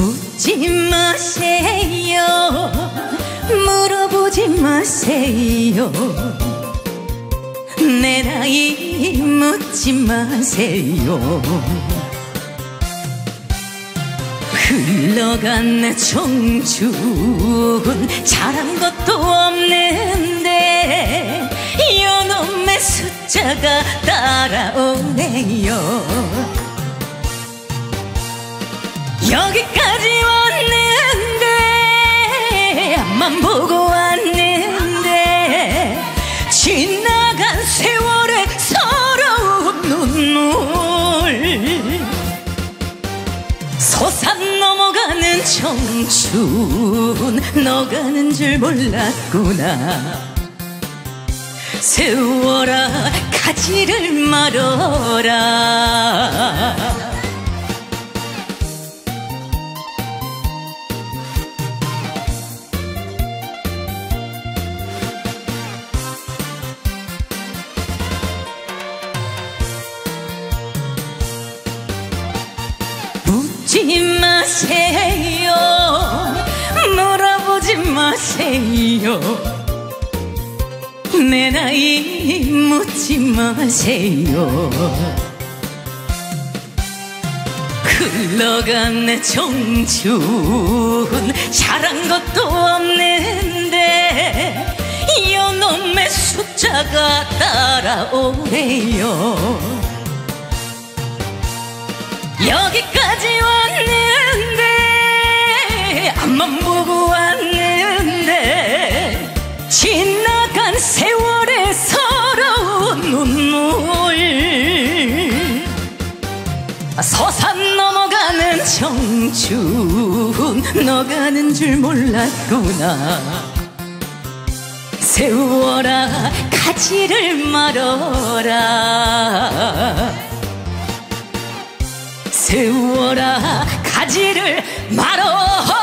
묻지 마세요. 물어보지 마세요. 내 나이 묻지 마세요. 흘러간 청춘 잘한 것도 없는데 요놈의 숫자가 따라오네요 앞만 보고 왔는데 지나간 세월의 서러운 눈물. 솟아 넘어가는 청춘 너가는 줄 몰랐구나. 세워라 가지를 말어라 묻지 마세요. 물어보지 마세요. 내 나이 묻지 마세요. 흘러간 내 청춘 잘한 것도 없는데 이놈의 숫자가 따라오네요. 여기까지 앞만 보고 왔는데 지나간 세월의 서러운 눈물. 서산 넘어가는 청춘 너가는 줄 몰랐구나. 세워라 가지를 말어라. 세워라 가지를 말어